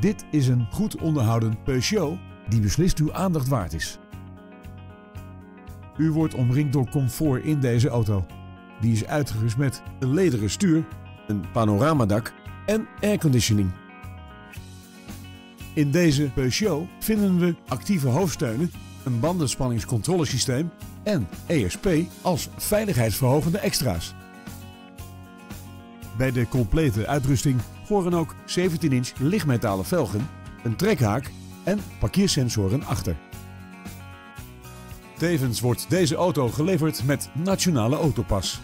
Dit is een goed onderhouden Peugeot die beslist uw aandacht waard is. U wordt omringd door comfort in deze auto. Die is uitgerust met een lederen stuur, een panoramadak en airconditioning. In deze Peugeot vinden we actieve hoofdsteunen, een bandenspanningscontrolesysteem en ESP als veiligheidsverhogende extra's. Bij de complete uitrusting horen ook 17-inch lichtmetalen velgen, een trekhaak en parkeersensoren achter. Tevens wordt deze auto geleverd met Nationale Autopas.